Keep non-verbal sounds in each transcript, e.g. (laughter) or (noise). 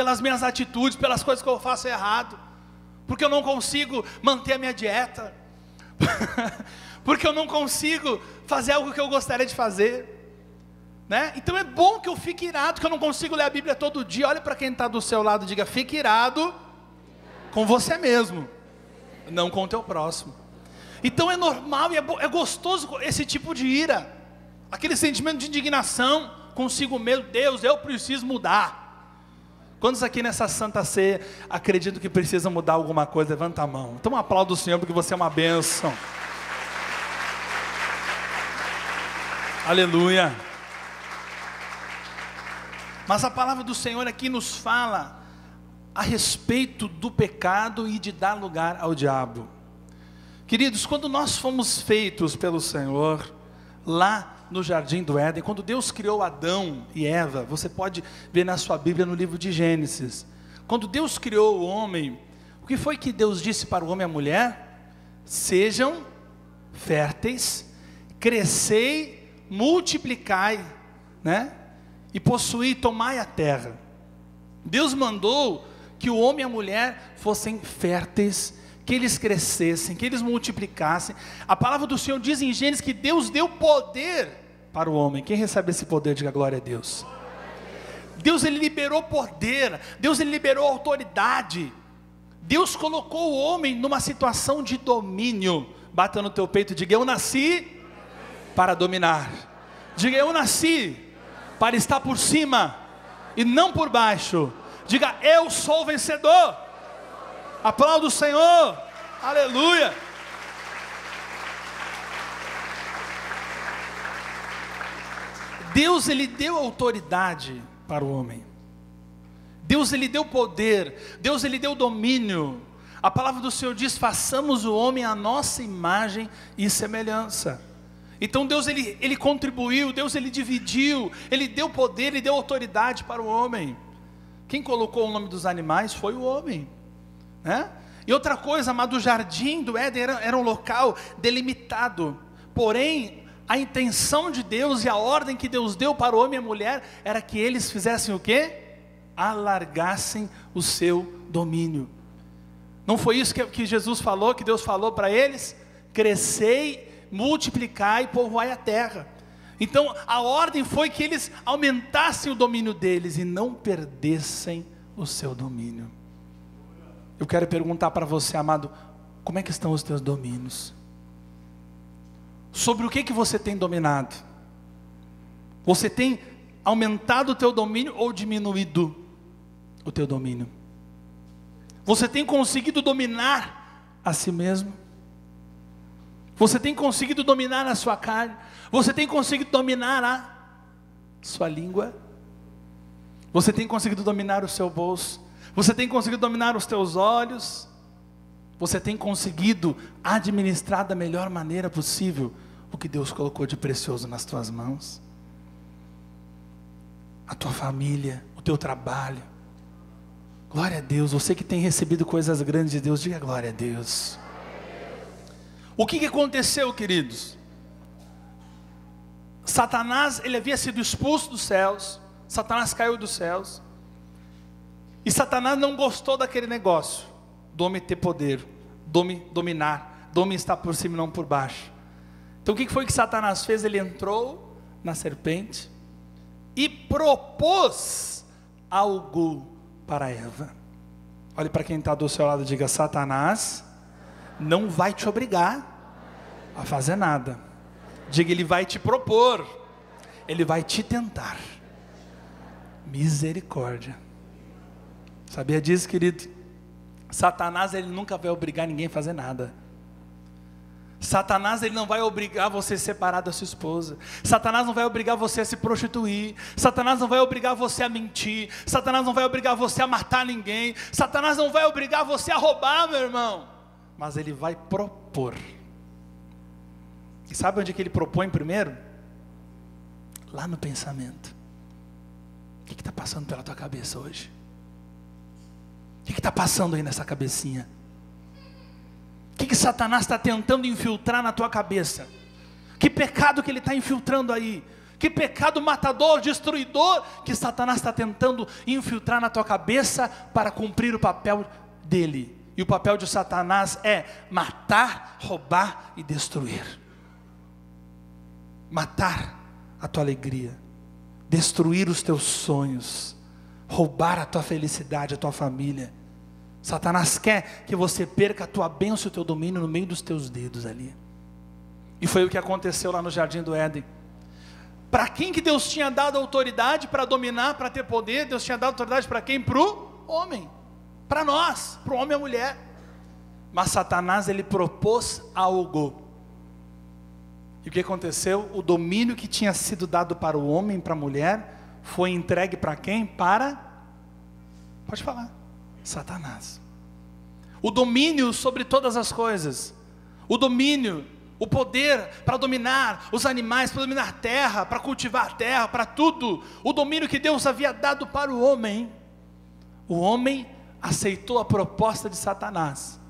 pelas minhas atitudes, pelas coisas que eu faço errado, porque eu não consigo manter a minha dieta, (laughs) porque eu não consigo fazer algo que eu gostaria de fazer. Né? Então é bom que eu fique irado, que eu não consigo ler a Bíblia todo dia. Olha para quem está do seu lado e diga: fique irado com você mesmo, não com o teu próximo. Então é normal e é, é gostoso esse tipo de ira, aquele sentimento de indignação consigo mesmo. Deus, eu preciso mudar. Quantos aqui nessa Santa Ceia acreditam que precisa mudar alguma coisa? Levanta a mão. Então aplauda o Senhor porque você é uma bênção. Aleluia. Mas a palavra do Senhor aqui nos fala a respeito do pecado e de dar lugar ao diabo. Queridos, quando nós fomos feitos pelo Senhor, lá no jardim do Éden, quando Deus criou Adão e Eva, você pode ver na sua Bíblia no livro de Gênesis. Quando Deus criou o homem, o que foi que Deus disse para o homem e a mulher? Sejam férteis, crescei, multiplicai, né? e possuir, tomai a terra. Deus mandou que o homem e a mulher fossem férteis, que eles crescessem, que eles multiplicassem. A palavra do Senhor diz em Gênesis que Deus deu poder para o homem. Quem recebe esse poder, diga glória a Deus. Deus ele liberou poder, Deus ele liberou autoridade. Deus colocou o homem numa situação de domínio. Bata no teu peito diga: Eu nasci para dominar. Diga: Eu nasci para estar por cima e não por baixo. Diga, eu sou vencedor. Aplauda o Senhor. Aleluia. Deus ele deu autoridade para o homem. Deus ele deu poder, Deus ele deu domínio. A palavra do Senhor diz: "Façamos o homem à nossa imagem e semelhança". Então Deus ele, ele contribuiu, Deus ele dividiu, ele deu poder, ele deu autoridade para o homem. Quem colocou o nome dos animais foi o homem, né? E outra coisa, amado, o jardim do Éden era, era um local delimitado. Porém, a intenção de Deus e a ordem que Deus deu para o homem e a mulher era que eles fizessem o quê? Alargassem o seu domínio. Não foi isso que, que Jesus falou, que Deus falou para eles? Crescei multiplicai e povoai a terra. Então a ordem foi que eles aumentassem o domínio deles e não perdessem o seu domínio. Eu quero perguntar para você, amado, como é que estão os teus domínios? Sobre o que que você tem dominado? Você tem aumentado o teu domínio ou diminuído o teu domínio? Você tem conseguido dominar a si mesmo? Você tem conseguido dominar a sua carne? Você tem conseguido dominar a sua língua? Você tem conseguido dominar o seu bolso? Você tem conseguido dominar os teus olhos? Você tem conseguido administrar da melhor maneira possível o que Deus colocou de precioso nas tuas mãos? A tua família, o teu trabalho. Glória a Deus, você que tem recebido coisas grandes de Deus, diga glória a Deus. O que, que aconteceu, queridos? Satanás, ele havia sido expulso dos céus. Satanás caiu dos céus. E Satanás não gostou daquele negócio. Dome ter poder, dome dominar, dome estar por cima e não por baixo. Então o que foi que Satanás fez? Ele entrou na serpente e propôs algo para Eva. Olhe para quem está do seu lado e diga: Satanás não vai te obrigar a fazer nada. Diga, ele vai te propor, ele vai te tentar. Misericórdia. Sabia disso, querido? Satanás ele nunca vai obrigar ninguém a fazer nada. Satanás ele não vai obrigar você a separar da sua esposa. Satanás não vai obrigar você a se prostituir. Satanás não vai obrigar você a mentir. Satanás não vai obrigar você a matar ninguém. Satanás não vai obrigar você a roubar, meu irmão. Mas ele vai propor. E sabe onde que ele propõe primeiro? Lá no pensamento. O que está passando pela tua cabeça hoje? Que está passando aí nessa cabecinha? O que, que Satanás está tentando infiltrar na tua cabeça? Que pecado que ele está infiltrando aí? Que pecado matador, destruidor, que Satanás está tentando infiltrar na tua cabeça para cumprir o papel dele. E o papel de Satanás é matar, roubar e destruir. Matar a tua alegria, destruir os teus sonhos, roubar a tua felicidade, a tua família. Satanás quer que você perca a tua bênção e o teu domínio no meio dos teus dedos ali. E foi o que aconteceu lá no jardim do Éden. Para quem que Deus tinha dado autoridade para dominar, para ter poder? Deus tinha dado autoridade para quem? Para o homem. Para nós, para o homem e a mulher. Mas Satanás ele propôs algo. E o que aconteceu? O domínio que tinha sido dado para o homem para a mulher foi entregue para quem? Para Pode falar. Satanás. O domínio sobre todas as coisas. O domínio o poder para dominar os animais, para dominar a terra, para cultivar a terra, para tudo, o domínio que Deus havia dado para o homem. O homem aceitou a proposta de Satanás,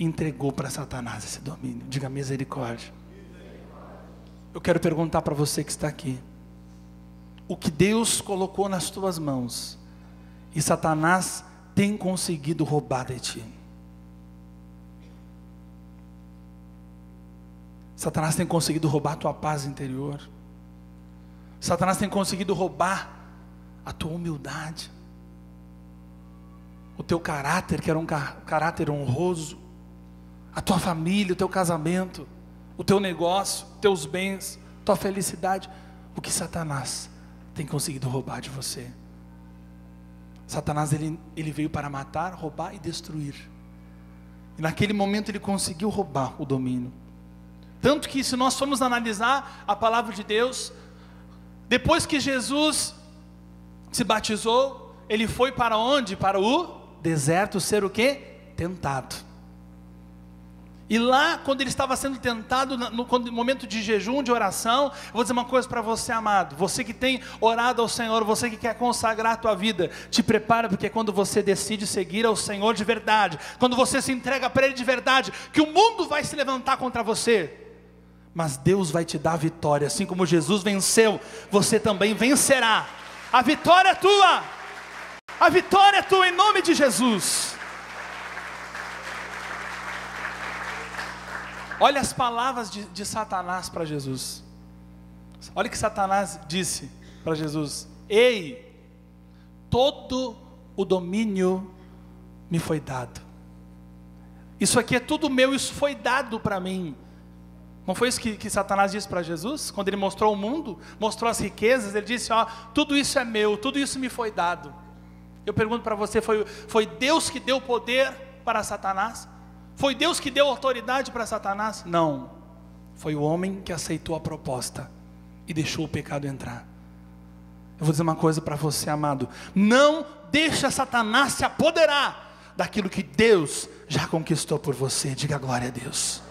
entregou para Satanás esse domínio. Diga misericórdia. Eu quero perguntar para você que está aqui: o que Deus colocou nas tuas mãos e Satanás tem conseguido roubar de ti? Satanás tem conseguido roubar a tua paz interior. Satanás tem conseguido roubar a tua humildade. O teu caráter, que era um caráter honroso. A tua família, o teu casamento, o teu negócio, teus bens, tua felicidade. O que Satanás tem conseguido roubar de você? Satanás ele, ele veio para matar, roubar e destruir. E naquele momento ele conseguiu roubar o domínio. Tanto que, se nós formos analisar a palavra de Deus, depois que Jesus se batizou, ele foi para onde? Para o deserto ser o que? Tentado. E lá, quando ele estava sendo tentado, no, momento de jejum, de oração, eu vou dizer uma coisa para você, amado. Você que tem orado ao Senhor, você que quer consagrar a tua vida, te prepara, porque quando você decide seguir ao Senhor de verdade, quando você se entrega para Ele de verdade, que o mundo vai se levantar contra você mas Deus vai te dar vitória, assim como Jesus venceu, você também vencerá. A vitória é tua, a vitória é tua em nome de Jesus. Olha as palavras de, de Satanás para Jesus. Olha o que Satanás disse para Jesus: Ei, todo o domínio me foi dado. Isso aqui é tudo meu, isso foi dado para mim. Não foi isso que, que Satanás disse para Jesus? Quando ele mostrou o mundo, mostrou as riquezas, ele disse: Ó, tudo isso é meu, tudo isso me foi dado. Eu pergunto para você: foi, foi Deus que deu poder para Satanás? Foi Deus que deu autoridade para Satanás? Não. Foi o homem que aceitou a proposta e deixou o pecado entrar. Eu vou dizer uma coisa para você, amado: não deixa Satanás se apoderar daquilo que Deus já conquistou por você. Diga glória a Deus.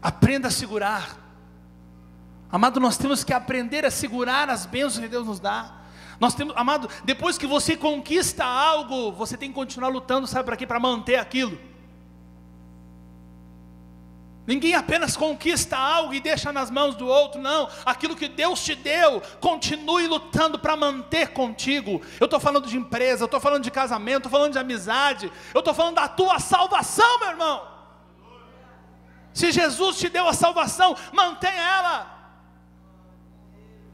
Aprenda a segurar. Amado, nós temos que aprender a segurar as bênçãos que Deus nos dá. Nós temos, amado, depois que você conquista algo, você tem que continuar lutando, sabe para quê? Para manter aquilo. Ninguém apenas conquista algo e deixa nas mãos do outro, não. Aquilo que Deus te deu, continue lutando para manter contigo. Eu estou falando de empresa, eu estou falando de casamento, estou falando de amizade, eu estou falando da tua salvação, meu irmão. Se Jesus te deu a salvação, mantenha ela.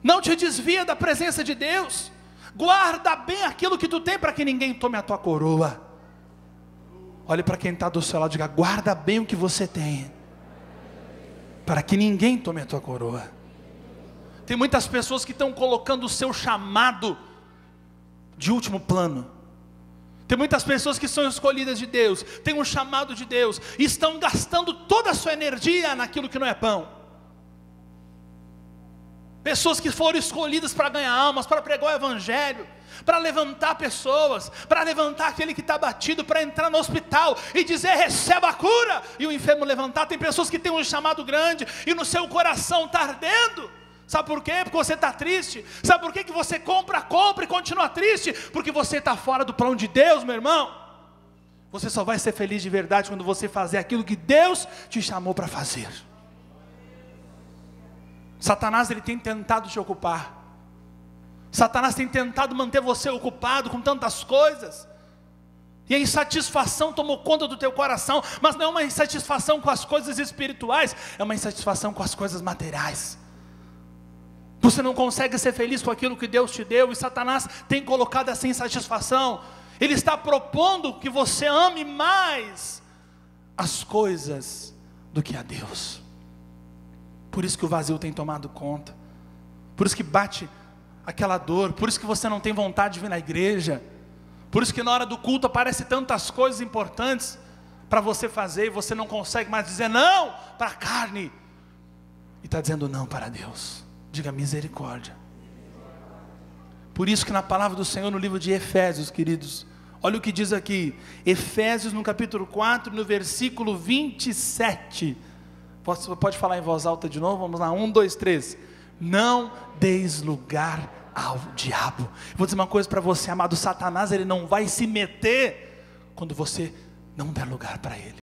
Não te desvia da presença de Deus. Guarda bem aquilo que tu tem para que ninguém tome a tua coroa. Olhe para quem está do seu lado e diga: guarda bem o que você tem, para que ninguém tome a tua coroa. Tem muitas pessoas que estão colocando o seu chamado de último plano. Tem muitas pessoas que são escolhidas de Deus, têm um chamado de Deus, e estão gastando toda a sua energia naquilo que não é pão. Pessoas que foram escolhidas para ganhar almas, para pregar o Evangelho, para levantar pessoas, para levantar aquele que está batido, para entrar no hospital e dizer: receba a cura, e o enfermo levantar. Tem pessoas que têm um chamado grande e no seu coração está ardendo. Sabe por quê? Porque você está triste. Sabe por quê que você compra, compra e continua triste? Porque você está fora do plano de Deus, meu irmão. Você só vai ser feliz de verdade quando você fazer aquilo que Deus te chamou para fazer. Satanás ele tem tentado te ocupar. Satanás tem tentado manter você ocupado com tantas coisas. E a insatisfação tomou conta do teu coração, mas não é uma insatisfação com as coisas espirituais, é uma insatisfação com as coisas materiais. Você não consegue ser feliz com aquilo que Deus te deu, e Satanás tem colocado essa insatisfação. Ele está propondo que você ame mais as coisas do que a Deus. Por isso que o vazio tem tomado conta. Por isso que bate aquela dor, por isso que você não tem vontade de vir na igreja. Por isso que na hora do culto aparece tantas coisas importantes para você fazer e você não consegue mais dizer não para a carne. E está dizendo não para Deus. Diga misericórdia. Por isso que na palavra do Senhor, no livro de Efésios, queridos, olha o que diz aqui, Efésios no capítulo 4, no versículo 27. Pode, pode falar em voz alta de novo? Vamos lá, um, dois, três. Não deis lugar ao diabo. Vou dizer uma coisa para você, amado: Satanás, ele não vai se meter quando você não der lugar para ele.